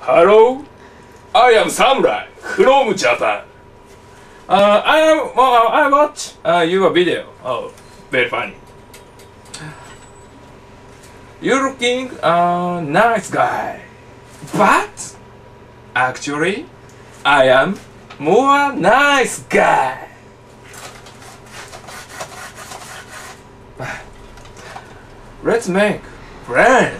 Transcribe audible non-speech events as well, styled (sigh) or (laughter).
Hello, I am Samurai from Japan. Uh, I am. Well, uh, I watch uh, your video. Oh, very funny. You looking a nice guy, but actually, I am more nice guy. (sighs) Let's make friends.